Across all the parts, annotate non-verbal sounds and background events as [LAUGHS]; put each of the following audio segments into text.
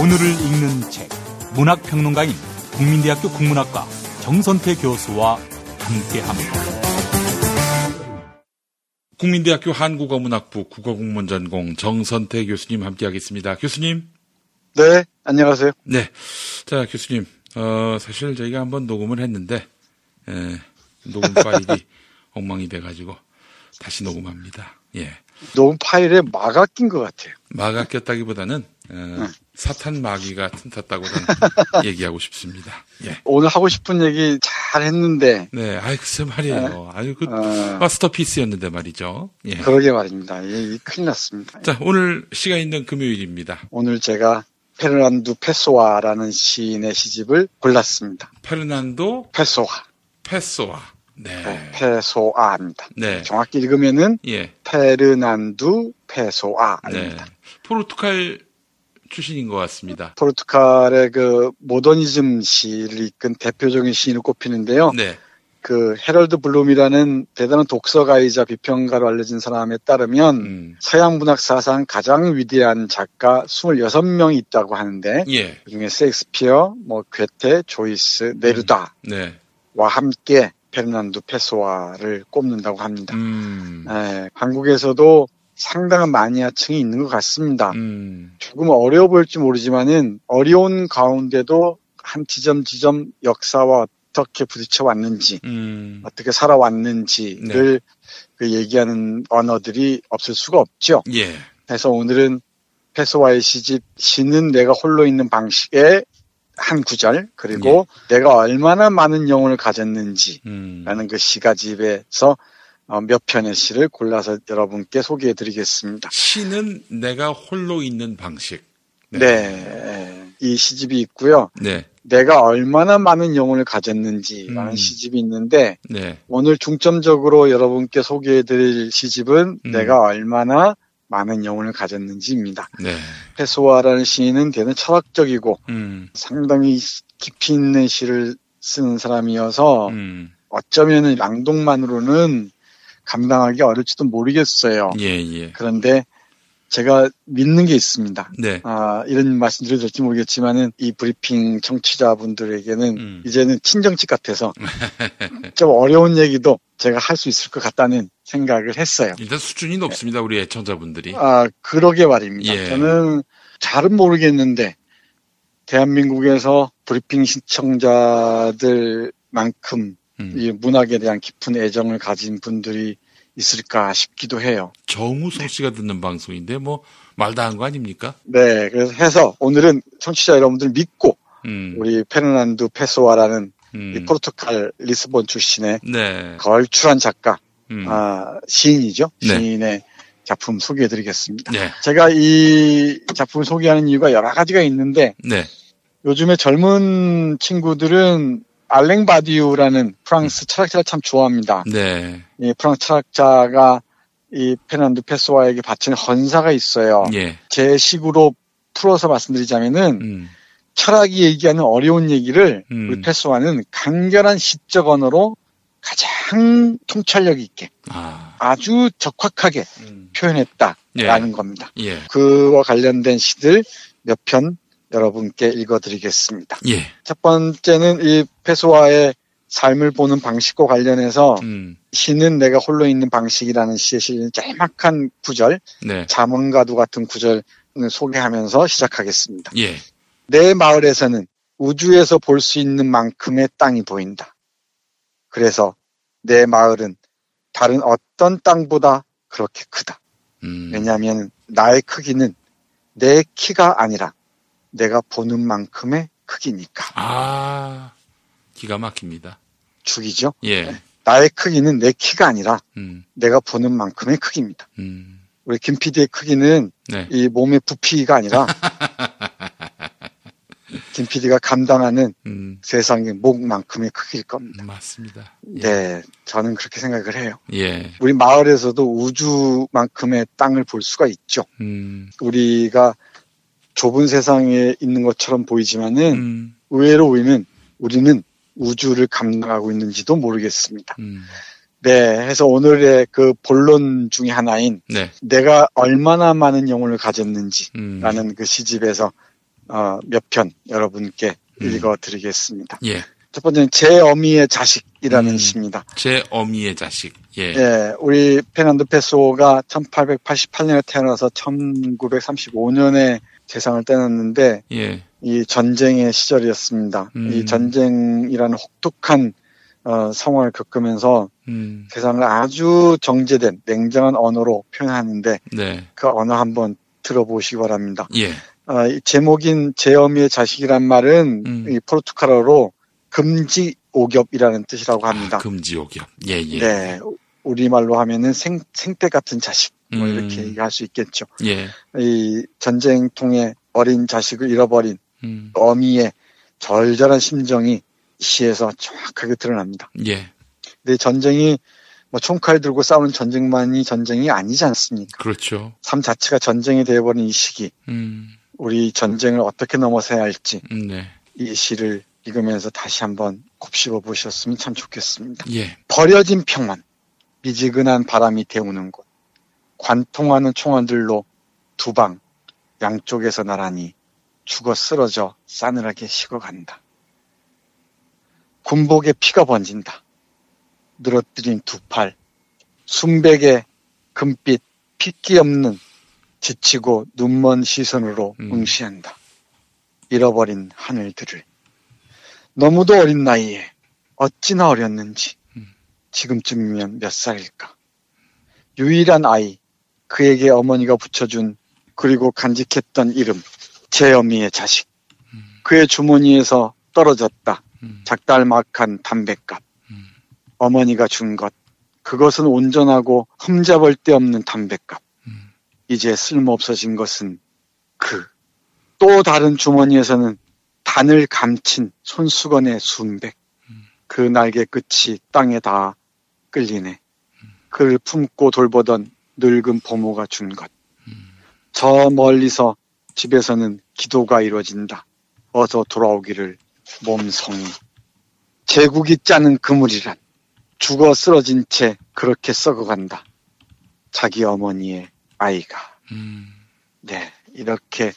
오늘을 읽는 책 문학평론가인 국민대학교 국문학과 정선태 교수와 함께합니다. 국민대학교 한국어문학부 국어국문 전공 정선태 교수님 함께하겠습니다. 교수님. 네, 안녕하세요. 네. 자, 교수님. 어, 사실 저희가 한번 녹음을 했는데, 에, 녹음 파일이 [LAUGHS] 엉망이 돼가지고 다시 녹음합니다. 예. 녹음 파일에 마가 낀 것 같아요. 마가 꼈다기보다는 어, 네. 사탄 마귀가 틈탔다고 저는 [LAUGHS] 얘기하고 싶습니다. 예. 오늘 하고 싶은 얘기 잘 했는데, 네, 아이 글쎄 말이에요. 아유 그 어, 마스터피스였는데 말이죠. 예. 그러게 말입니다. 예, 이 큰일 났습니다. 자, 오늘 시간 있는 금요일입니다. 오늘 제가 페르난두 페소아라는 시인의 시집을 골랐습니다. 페르난도 페소아. 페소아. 네. 네, 페소아입니다. 네. 정확히 읽으면은 예. 페르난두 네. 페소아입니다. 포르투갈 출신인 것 같습니다. 포르투갈의 그 모더니즘 시를 이끈 대표적인 시인으로 꼽히는데요. 네. 그 헤럴드 블룸이라는 대단한 독서가이자 비평가로 알려진 사람에 따르면 음. 서양 문학 사상 가장 위대한 작가 26명이 있다고 하는데 예. 그중에 셰익스피어, 뭐 괴테, 조이스, 네루다와 네. 함께 페르난두 페소아를 꼽는다고 합니다. 음. 예, 한국에서도 상당한 마니아층이 있는 것 같습니다. 음. 조금 어려워 보일지 모르지만은 어려운 가운데도 한 지점 지점 역사와 어떻게 부딪혀 왔는지 음. 어떻게 살아왔는지를 그 얘기하는 언어들이 없을 수가 없죠. 예. 그래서 오늘은 페소와의 시집 시는 내가 홀로 있는 방식의 한 구절 그리고 내가 얼마나 많은 영혼을 가졌는지라는 음. 그 시가집에서 어, 몇 편의 시를 골라서 여러분께 소개해 드리겠습니다. 시는 내가 홀로 있는 방식. 네. 이 시집이 있고요. 네. 내가 얼마나 많은 영혼을 가졌는지라는 음. 시집이 있는데 네. 오늘 중점적으로 여러분께 소개해 드릴 시집은 음. 내가 얼마나 많은 영혼을 가졌는지입니다. 네. 페소아라는 시인은 대단히 철학적이고 음. 상당히 깊이 있는 시를 쓰는 사람이어서 음. 어쩌면 낭독만으로는 감당하기 어려울지도 모르겠어요. 예, 예. 그런데 제가 믿는 게 있습니다. 네. 아, 이런 말씀 드려도 될지 모르겠지만은 이 브리핑 청취자분들에게는 음. 이제는 친정집 같아서 [LAUGHS] 좀 어려운 얘기도 제가 할 수 있을 것 같다는 생각을 했어요. 일단 수준이 높습니다. 우리 애청자분들이. 아, 그러게 말입니다. 예. 저는 잘은 모르겠는데 대한민국에서 브리핑 시청자들만큼 음. 이 문학에 대한 깊은 애정을 가진 분들이 있을까 싶기도 해요. 정우성 씨가 듣는 방송인데 뭐 말 다한 거 아닙니까? 네, 그래서 해서 오늘은 청취자 여러분들 믿고 음. 우리 페르난두 페소아라는 음. 이 포르투갈 리스본 출신의 네. 걸출한 작가, 음. 아, 시인이죠. 네. 시인의 작품 소개해드리겠습니다. 네. 제가 이 작품을 소개하는 이유가 여러 가지가 있는데 네. 요즘에 젊은 친구들은 알랭 바디우라는 프랑스 철학자를 참 좋아합니다. 네. 이 프랑스 철학자가 이 페르난두 페소아에게 바친 헌사가 있어요. 예. 제 식으로 풀어서 말씀드리자면은 음. 철학이 얘기하는 어려운 얘기를 음. 우리 페소아는 간결한 시적 언어로 가장 통찰력 있게 아. 아주 적확하게 음. 표현했다라는 겁니다. 예. 그와 관련된 시들 몇 편 여러분께 읽어드리겠습니다. 예. 첫 번째는 이 페소아의 삶을 보는 방식과 관련해서 음. 시는 내가 홀로 있는 방식이라는 시에 실린 짤막한 구절, 네. 자문가도 같은 구절을 소개하면서 시작하겠습니다. 예. 내 마을에서는 우주에서 볼 수 있는 만큼의 땅이 보인다. 그래서 내 마을은 다른 어떤 땅보다 그렇게 크다. 음. 왜냐하면 나의 크기는 내 키가 아니라 내가 보는 만큼의 크기니까. 아. 기가 막힙니다. 죽이죠. 예. 나의 크기는 내 키가 아니라 음. 내가 보는 만큼의 크기입니다. 음. 우리 김 PD의 크기는 네. 이 몸의 부피가 아니라 [LAUGHS] 김 PD가 감당하는 음. 세상의 목만큼의 크기일 겁니다. 맞습니다. 예. 네, 저는 그렇게 생각을 해요. 예. 우리 마을에서도 우주만큼의 땅을 볼 수가 있죠. 음. 우리가 좁은 세상에 있는 것처럼 보이지만은 음. 의외로 우리는 우리는 우주를 감당하고 있는지도 모르겠습니다. 음. 네, 해서 오늘의 그 본론 중에 하나인 네. 내가 얼마나 많은 영혼을 가졌는지라는 음. 그 시집에서 어, 몇 편 여러분께 음. 읽어드리겠습니다. 예. 첫 번째는 제 어미의 자식이라는 음. 시입니다. 제 어미의 자식. 예. 예, 우리 페난도 페소가 1888년에 태어나서 1935년에 세상을 떠났는데 예. 이 전쟁의 시절이었습니다. 음. 이 전쟁이라는 혹독한 어, 상황을 겪으면서 음. 세상을 아주 정제된 냉정한 언어로 표현하는데 네. 그 언어 한번 들어보시기 바랍니다. 예. 어, 이 제목인 제 어미의 자식이란 말은 음. 이 포르투갈어로 금지 오겹이라는 뜻이라고 합니다. 아, 금지옥이요. 예, 예. 네, 우리말로 하면은 생, 생떼 같은 자식 뭐 음. 이렇게 얘기할 수 있겠죠. 예. 이 전쟁 통해 어린 자식을 잃어버린 음. 어미의 절절한 심정이 시에서 정확하게 드러납니다. 예. 근데 전쟁이 뭐 총칼 들고 싸우는 전쟁만이 전쟁이 아니지 않습니까? 그렇죠. 삶 자체가 전쟁이 되어버린 이 시기, 음. 우리 전쟁을 어떻게 넘어서야 할지 음, 네. 이 시를 읽으면서 다시 한번 곱씹어 보셨으면 참 좋겠습니다. 예. 버려진 평원, 미지근한 바람이 데우는 곳, 관통하는 총알들로 두 방 양쪽에서 나란히 죽어 쓰러져 싸늘하게 식어간다. 군복에 피가 번진다. 늘어뜨린 두 팔, 순백의 금빛 핏기 없는 지치고 눈먼 시선으로 음. 응시한다. 잃어버린 하늘들을. 너무도 어린 나이에 어찌나 어렸는지 음. 지금쯤이면 몇 살일까. 유일한 아이, 그에게 어머니가 붙여준 그리고 간직했던 이름, 제 어미의 자식. 음. 그의 주머니에서 떨어졌다. 음. 작달막한 담뱃값. 음. 어머니가 준 것. 그것은 온전하고 흠잡을 데 없는 담뱃값. 음. 이제 쓸모없어진 것은 그. 또 다른 주머니에서는 단을 감친 손수건의 순백. 음. 그 날개 끝이 땅에 다 끌리네. 그를 품고 돌보던 늙은 보모가 준 것. 음. 저 멀리서 집에서는 기도가 이루어진다. 어서 돌아오기를 몸성이. 제국이 짜는 그물이란 죽어 쓰러진 채 그렇게 썩어간다. 자기 어머니의 아이가. 음. 네, 이렇게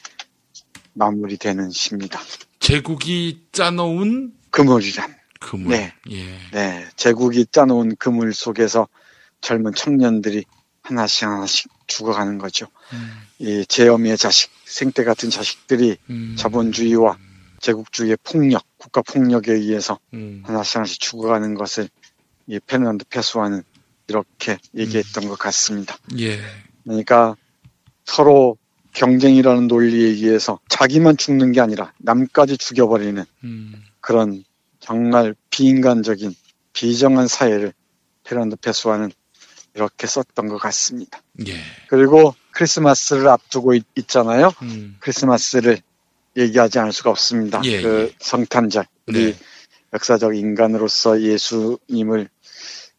마무리되는 시입니다. 제국이 짜놓은 그물이란. 그물. 네. 예. 네, 제국이 짜놓은 그물 속에서 젊은 청년들이 하나씩 하나씩 죽어가는 거죠. 음. 이 제 어미의 자식, 생떼 같은 자식들이 음. 자본주의와 제국주의의 폭력, 국가 폭력에 의해서 음. 하나씩 하나씩 죽어가는 것을 이 페르난드 페소아는 이렇게 얘기했던 것 같습니다. 예. 그러니까 서로 경쟁이라는 논리에 의해서 자기만 죽는 게 아니라 남까지 죽여버리는 음. 그런 정말 비인간적인 비정한 사회를 페르난드 페소아는 이렇게 썼던 것 같습니다. 예. 그리고 크리스마스를 앞두고 있, 잖아요 음. 크리스마스를 얘기하지 않을 수가 없습니다. 예, 그 예. 성탄절, 우리 네. 역사적 인간으로서 예수님을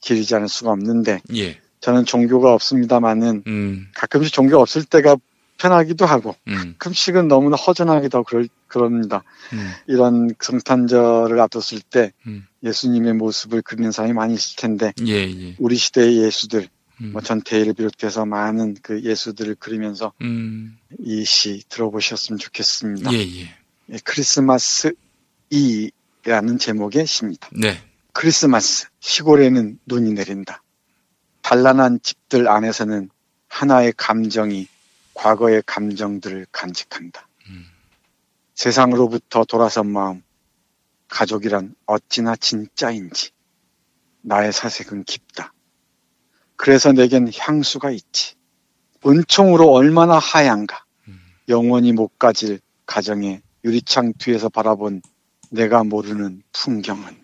기리지 않을 수가 없는데 예. 저는 종교가 없습니다만은 음. 가끔씩 종교 없을 때가 편하기도 하고 음. 가끔씩은 너무나 허전하기도 하고 그럴, 그럽니다. 음. 이런 성탄절을 앞뒀을 때 음. 예수님의 모습을 그리는 사람이 많이 있을 텐데 예, 예. 우리 시대의 예수들, 음. 뭐 전태일을 비롯해서 많은 그 예수들을 그리면서 음. 이시 들어보셨으면 좋겠습니다. 예, 예. 예, 크리스마스 이라는 제목의 시입니다. 네. 크리스마스 시골에는 눈이 내린다. 단란한 집들 안에서는 하나의 감정이 과거의 감정들을 간직한다. 음. 세상으로부터 돌아선 마음, 가족이란 어찌나 진짜인지 나의 사색은 깊다. 그래서 내겐 향수가 있지. 은총으로 얼마나 하얀가. 음. 영원히 못 가질 가정의 유리창 뒤에서 바라본 내가 모르는 풍경은.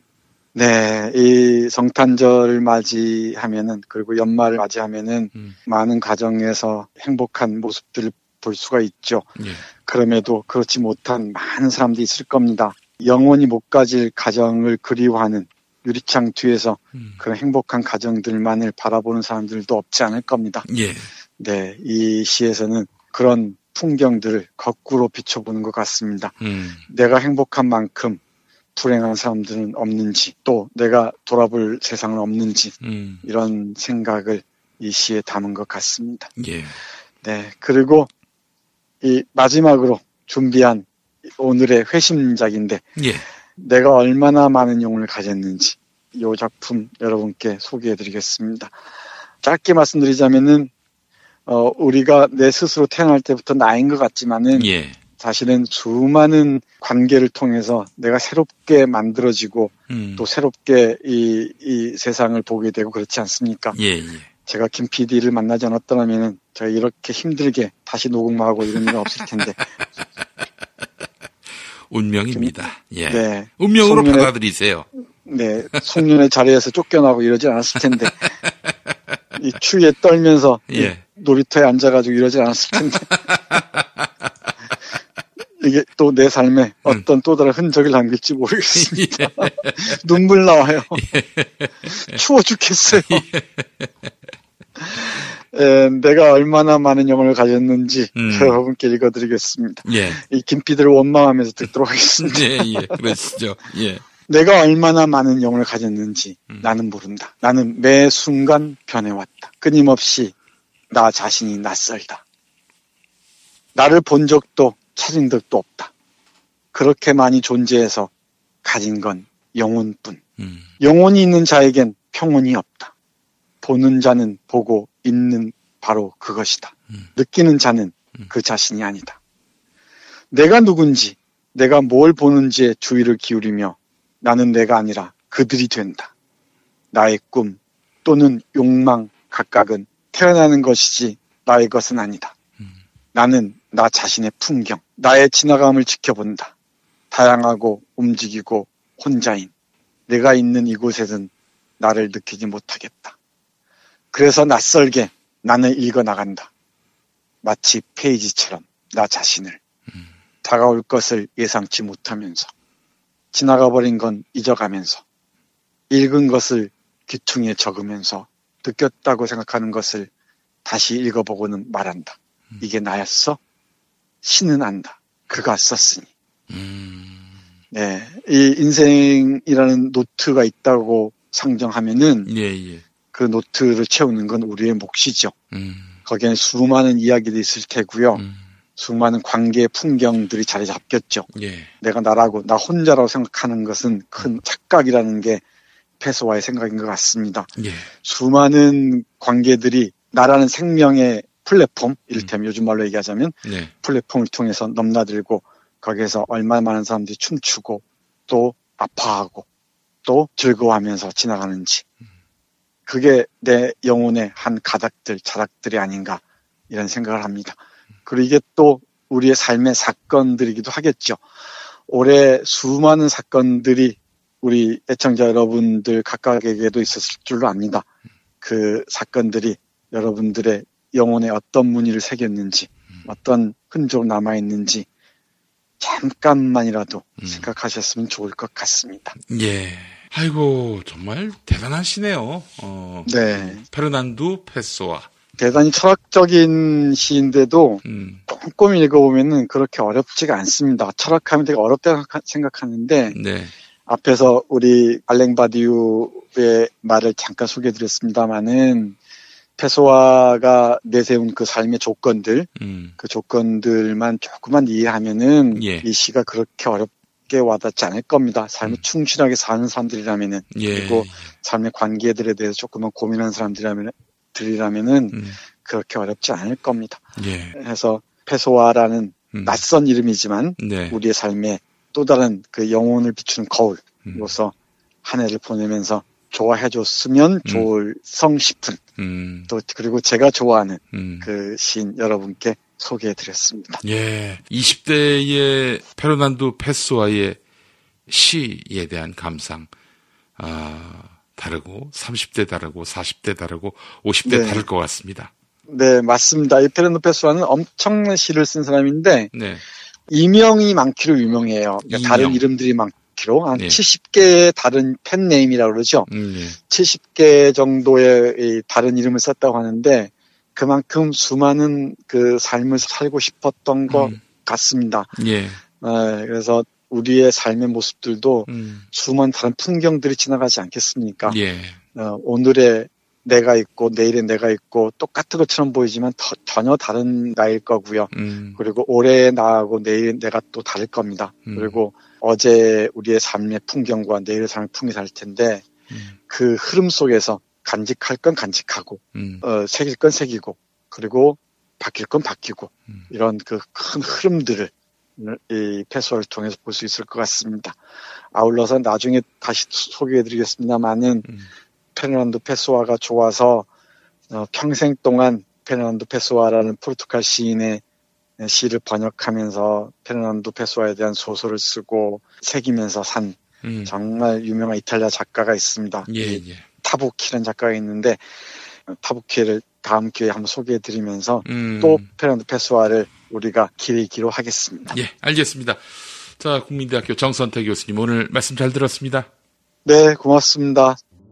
네, 이 성탄절을 맞이하면은, 그리고 연말을 맞이하면은 음. 많은 가정에서 행복한 모습들을 볼 수가 있죠. 예. 그럼에도 그렇지 못한 많은 사람들이 있을 겁니다. 영원히 못 가질 가정을 그리워하는 유리창 뒤에서 음. 그런 행복한 가정들만을 바라보는 사람들도 없지 않을 겁니다. 예. 네, 이 시에서는 그런 풍경들을 거꾸로 비춰보는 것 같습니다. 음. 내가 행복한 만큼 불행한 사람들은 없는지, 또 내가 돌아볼 세상은 없는지, 음. 이런 생각을 이 시에 담은 것 같습니다. 예. 네, 그리고 이 마지막으로 준비한 오늘의 회심작인데 예. 내가 얼마나 많은 영혼을 가졌는지 이 작품 여러분께 소개해드리겠습니다. 짧게 말씀드리자면은 어, 우리가 내 스스로 태어날 때부터 나인 것 같지만은 예. 사실은 수많은 관계를 통해서 내가 새롭게 만들어지고 음. 또 새롭게 이, 이 세상을 보게 되고 그렇지 않습니까? 예, 예. 제가 김 PD를 만나지 않았더라면 제가 이렇게 힘들게 다시 녹음하고 이런 일은 없을 텐데. [LAUGHS] 운명입니다. 예. 네. 운명으로 송년회- 받아들이세요. 네. 송년회 자리에서 쫓겨나고 이러지 않았을 텐데. [LAUGHS] 이 추위에 떨면서 이 예. 놀이터에 앉아가지고 이러지 않았을 텐데. [LAUGHS] 이게 또 내 삶에 어떤 또 다른 흔적을 남길지 모르겠습니다. [LAUGHS] [LAUGHS] 눈물 나와요. [LAUGHS] 추워 죽겠어요. 에, 내가 얼마나 많은 영혼을 가졌는지 음. 여러분께 읽어드리겠습니다. 예. 이 김피디를 원망하면서 듣도록 하겠습니다. 예, 예. 그러시죠. 예. 내가 얼마나 많은 영혼을 가졌는지 음. 나는 모른다. 나는 매 순간 변해왔다. 끊임없이 나 자신이 낯설다. 나를 본 적도 찾은 적도 없다. 그렇게 많이 존재해서 가진 건 영혼뿐. 음. 영혼이 있는 자에겐 평온이 없다. 보는 자는 보고 있는 바로 그것이다. 음. 느끼는 자는 음. 그 자신이 아니다. 내가 누군지, 내가 뭘 보는지에 주의를 기울이며 나는 내가 아니라 그들이 된다. 나의 꿈 또는 욕망 각각은 태어나는 것이지 나의 것은 아니다. 음. 나는 나 자신의 풍경, 나의 지나감을 지켜본다. 다양하고 움직이고 혼자인 내가 있는 이곳에는 나를 느끼지 못하겠다. 그래서 낯설게 나는 읽어 나간다. 마치 페이지처럼 나 자신을 다가올 것을 예상치 못하면서 지나가 버린 건 잊어가면서 읽은 것을 귀퉁이에 적으면서 느꼈다고 생각하는 것을 다시 읽어보고는 말한다. 이게 나였어? 신은 안다. 그가 썼으니. 음. 네, 이 인생이라는 노트가 있다고 상정하면은 예, 예. 그 노트를 채우는 건 우리의 몫이죠. 음. 거기에는 수많은 이야기들이 있을 테고요. 음. 수많은 관계의 풍경들이 자리 잡겠죠. 예. 내가 나라고 나 혼자라고 생각하는 것은 큰 착각이라는 게 페소와의 생각인 것 같습니다. 예. 수많은 관계들이 나라는 생명의 플랫폼, 이를테면 요즘 말로 얘기하자면 네. 플랫폼을 통해서 넘나들고 거기에서 얼마나 많은 사람들이 춤추고 또 아파하고 또 즐거워하면서 지나가는지 그게 내 영혼의 한 가닥들 자락들이 아닌가 이런 생각을 합니다. 그리고 이게 또 우리의 삶의 사건들이기도 하겠죠. 올해 수많은 사건들이 우리 애청자 여러분들 각각에게도 있었을 줄로 압니다. 그 사건들이 여러분들의 영혼에 어떤 무늬를 새겼는지, 어떤 흔적 남아 있는지, 잠깐만이라도 음. 생각하셨으면 좋을 것 같습니다. 예. 아이고, 정말 대단하시네요. 어. 네. 페르난두 페소아. 대단히 철학적인 시인데도 음. 꼼꼼히 읽어보면은 그렇게 어렵지가 않습니다. 철학하면 되게 어렵다 생각하- 생각하는데, 네. 앞에서 우리 알랭바디우의 말을 잠깐 소개해드렸습니다만은 페소아가 내세운 그 삶의 조건들, 음. 그 조건들만 조금만 이해하면은 예. 이 시가 그렇게 어렵게 와닿지 않을 겁니다. 삶에 음. 충실하게 사는 사람들이라면은 예. 그리고 삶의 관계들에 대해서 조금만 고민하는 사람들이라면 들이라면은 음. 그렇게 어렵지 않을 겁니다. 예. 그래서 페소아라는 음. 낯선 이름이지만 네. 우리의 삶에 또 다른 그 영혼을 비추는 음. 거울로서 한 해를 보내면서 좋아해 줬으면 좋을 성 싶은 음. 또 그리고 제가 좋아하는 음. 그 시인 여러분께 소개해드렸습니다. 예, 20대의 페르난도 페소아의 시에 대한 감상 아, 다르고 30대 다르고 40대 다르고 50대 네. 다를 것 같습니다. 네, 맞습니다. 이 페르난도 페소아는 엄청난 시를 쓴 사람인데 네. 이명이 많기로 유명해요. 그러니까 이명. 다른 이름들이 많고 150km, 한 예. 70개의 다른 펜네임이라고 그러죠. 음, 예. 70개 정도의 다른 이름을 썼다고 하는데 그만큼 수많은 그 삶을 살고 싶었던 것 음. 같습니다. 예. 어, 그래서 우리의 삶의 모습들도 음. 수많은 다른 풍경들이 지나가지 않겠습니까? 예. 어, 오늘의 내가 있고 내일의 내가 있고 똑같은 것처럼 보이지만 더, 전혀 다른 나일 거고요. 음. 그리고 올해의 나하고 내일의 내가 또 다를 겁니다. 음. 그리고 어제 우리의 삶의 풍경과 내일의 삶의 풍이 다를 텐데 음, 그 흐름 속에서 간직할 건 간직하고 음, 어, 새길 건 새기고 그리고 바뀔 건 바뀌고 음. 이런 그 큰 흐름들을 이 패스와를 통해서 볼 수 있을 것 같습니다. 아울러서 나중에 다시 소개해드리겠습니다만은 음. 페르난도 페소아가 좋아서 어, 평생 동안 페르난도 페소아라는 포르투갈 시인의 시를 번역하면서 페르난도 페소아에 대한 소설을 쓰고 새기면서 산 음. 정말 유명한 이탈리아 작가가 있습니다. 예, 이 예. 타부키라는 작가가 있는데 어, 타부키를 다음 기회에 한번 소개해드리면서 음. 또 페르난도 페소아를 우리가 기리기로 하겠습니다. 예, 알겠습니다. 자, 국민대학교 정선태 교수님 오늘 말씀 잘 들었습니다. 네, 고맙습니다.